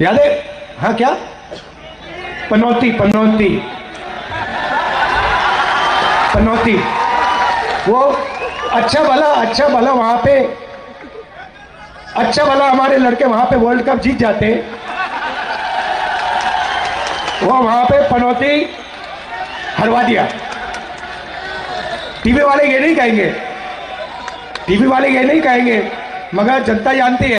याद है? हाँ क्या? पनौती पनौती। पनौती। वो अच्छा भला अच्छा भला वहाँ पे अच्छा भला हमारे लड़के वहाँ पे वर्ल्ड कप जीत जाते वो वहाँ पे पनौती हरवा दिया। टीवी वाले ये नहीं कहेंगे। टीवी वाले ये नहीं कहेंगे, मगर जनता जानती है।